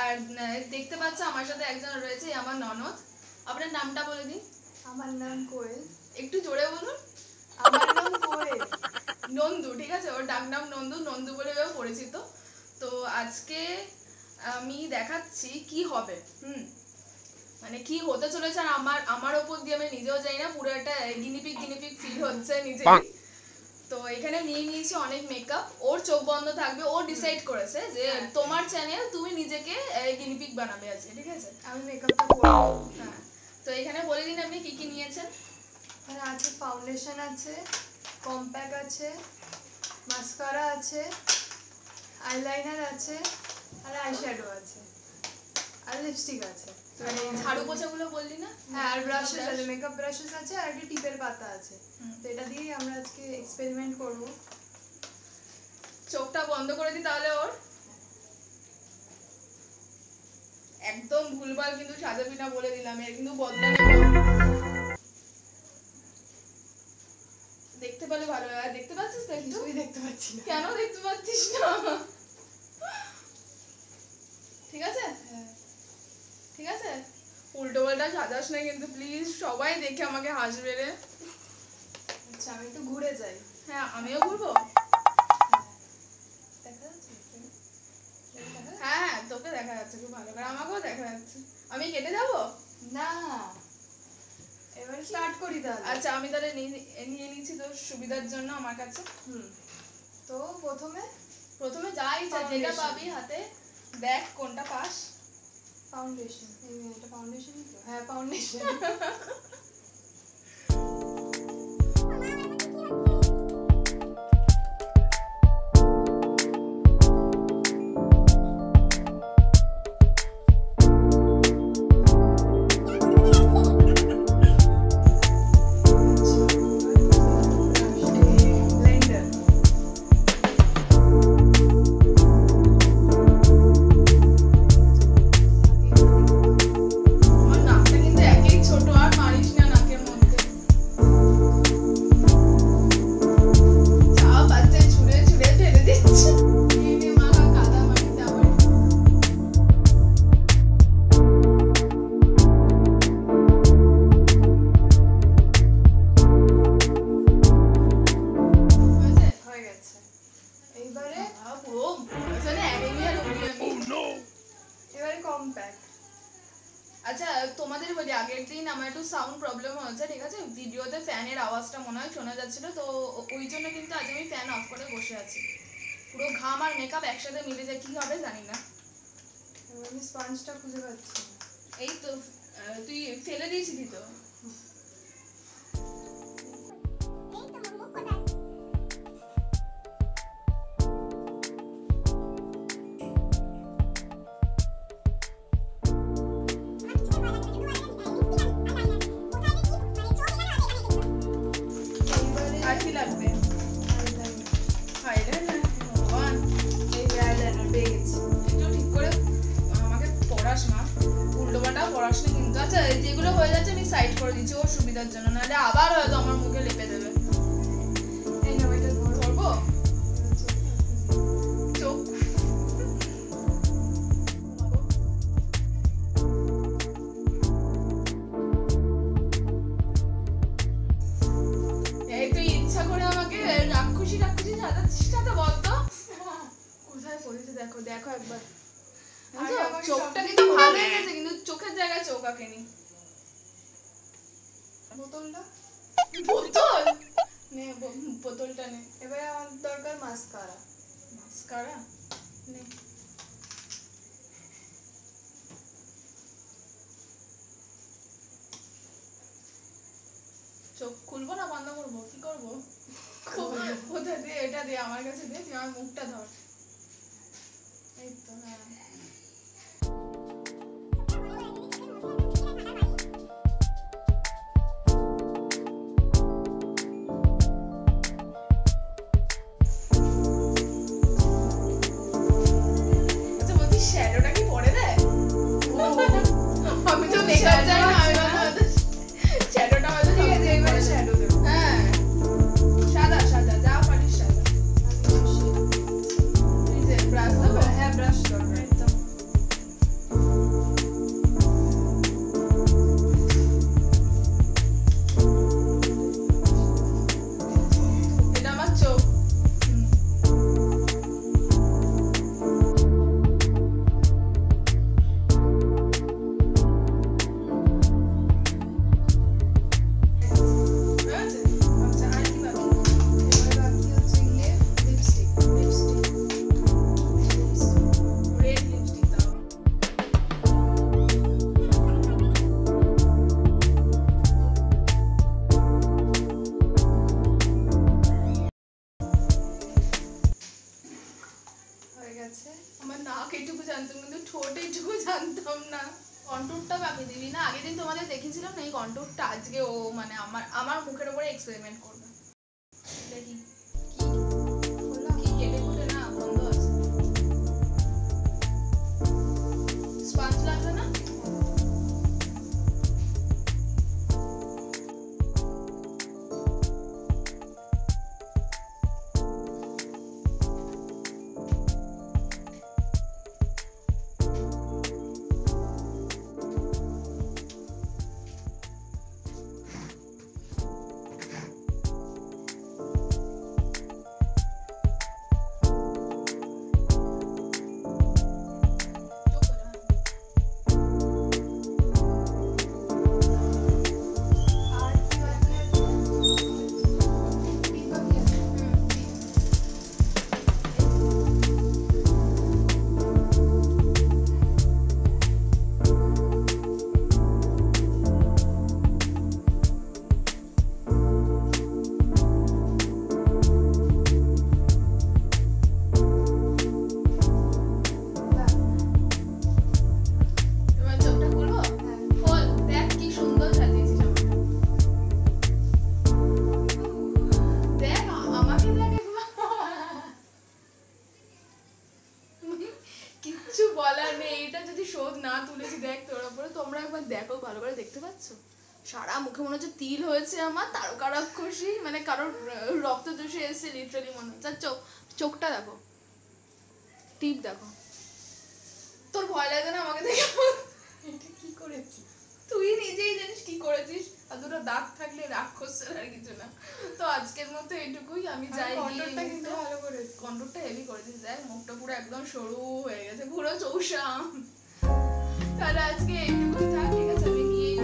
আর দেখতে পাচ্ছ আমার সাথে একজন রয়েছে আমার ননদ। আপনার নামটা বলে দিন। আমার নাম কোয়েল। একটু জোরে বলুন। আমার নাম কোয়েল। নন্দু ঠিক আছে? ওর ডাক নাম নন্দু নন্দু বলে পরিচিত। তো আজকে আমি দেখাচ্ছি কি হবে হুম? মানে কি হতে চলেছে আর আমার আমার ওপর দিয়ে আমি নিজেও জানি না পুরো একটা গিনিপিক গিনিপিক ফিল হচ্ছে নিজে তো এখানে নিয়ে নিয়েছি অনেক মেকআপ ওর চোখ বন্ধ থাকবে ও ডিসাইড করেছে যে হ্যাঁ। তোমার চ্যানেল তুমি নিজেকে গিনিপিক বানাবে আজকে ঠিক আছে? আমি মেকআপটা করব হ্যাঁ। তো এখানে বলে দিন আপনি কি কি নিয়েছেন? এখানে আছে ফাউন্ডেশন আছে কম্প্যাক্ট আছে মাস্কারা আছে আইলাইনার আছে আর আইশ্যাডো আছে। আর লিপস্টিক আছে। এই ঝাড়ু পোছাগুলো বললি না? হ্যাঁ আর ব্রাশেস আছে মেকআপ ব্রাশেস আছে আর একটা টিপের পাতা আছে। তো এটা দিয়েই আমরা আজকে এক্সপেরিমেন্ট করব। চোখটা বন্ধ করে দি তাহলে ওর। একদম ভুলভাল কিন্তু সাজাবি না বলে দিলাম এর কিন্তু বদলা দেখতে পেলে ভালো হয়। আর দেখতে পাচ্ছিস একটু কিছুই দেখতে পাচ্ছি না। কেন দেখতে পাচ্ছিস না? ঠিক আছে? হ্যাঁ। ঠিক আছে? উল্টো পাল্টা সাজাস না কিন্তু প্লিজ সবাই দেখে আমাকে হাসবে রে। আচ্ছা আমি একটু ঘুরে যাই। হ্যাঁ আমিও ঘুরবো। দেখা যাচ্ছে হ্যাঁ হ্যাঁ তোকে দেখা যাচ্ছে খুব ভালো। করে আমাকেও দেখা যাচ্ছে। আমি কেটে যাব? না। এবার স্টার্ট করি তাহলে। আচ্ছা আমি তাহলে নিয়ে- নিয়ে নিচ্ছি তোর সুবিধার জন্য আমার কাছে। হুম। তো প্রথমে? প্রথমে যা ইচ্ছা যেটা পাবি হাতে দেখ কোনটা পাস। ফাউন্ডেশন এই এটা ফাউন্ডেশনই তো হ্যাঁ ফাউন্ডেশন প্রবলেম হয়েছে ঠিক আছে? ভিডিওতে ফ্যানের আওয়াজটা মনে হয় শোনা যাচ্ছিল তো ওই জন্য কিন্তু আজ আমি ফ্যান অফ করে বসে আছি। পুরো ঘাম আর মেকআপ একসাথে মিলে যায় কি হবে জানি না। আমি স্পঞ্জটা খুঁজে পাচ্ছি এই তো তুই ফেলে দিয়েছিলি তো? আচ্ছা যেগুলো হয়ে যাচ্ছে আমি সাইড করে দিচ্ছি, ওর সুবিধার জন্য। নাহলে আবার হয়তো আমার মুখে লেপে দেবে। দেখো দেখো একবার। বুঝছ? চোখটা কিন্তু ভালো গেছে কিন্তু চোখের জায়গায় চোখ আঁকেনি বোতলটা? বোতল? নে বোতলটা নে। এবারে আমার দরকার মাস্কারা। মাস্কারা? নে। চোখ খুলবো না বন্ধ করব? কি করব? কোথায়? দে এটা দে আমার কাছে দে তুই আমার মুখটা ধর। এই তো হ্যাঁ। আছে আমার নাক এটুকু জানতাম, কিন্তু ঠোঁট এটুকু জানতাম না। কন্টুরটা বাকি দিবি না? আগের দিন তোমাদের দেখেছিলাম না এই কন্ট্রোলটা? আজকে ও মানে আমার আমার মুখের ওপরে এক্সপেরিমেন্ট করবে। কিচ্ছু বলার নেই। এটা যদি শোধ না তুলেছি দেখ তোর উপরে তোমরা একবার দেখো ভালো করে দেখতে পাচ্ছ? সারা মুখে মনে হচ্ছে তিল হয়েছে আমার তারকা রাক্ষসী। মানে কারোর রক্ত চুষে এসেছে লিটারালি মনে হচ্ছে। আর চোখ চোখটা দেখো। টিপ দেখো। তোর ভয় লাগে না আমাকে দেখে? এটা কি করেছি তুই নিজেই জানিস কি করেছিস? আর দুটো দাগ থাকলে রাক্ষসের আর কিছু না। তো আজকের মতো এটুকুই আমি যাই কন্ট্রোলটা কিন্তু ভালো করে কন্ট্রোলটা হেভি করে দিয়েছি দেখ মুখটা পুরো একদম সরু হয়ে গেছে পুরো চৌষা তাহলে আজকে এইটুকুই থাক ঠিক আছে আমি গিয়েই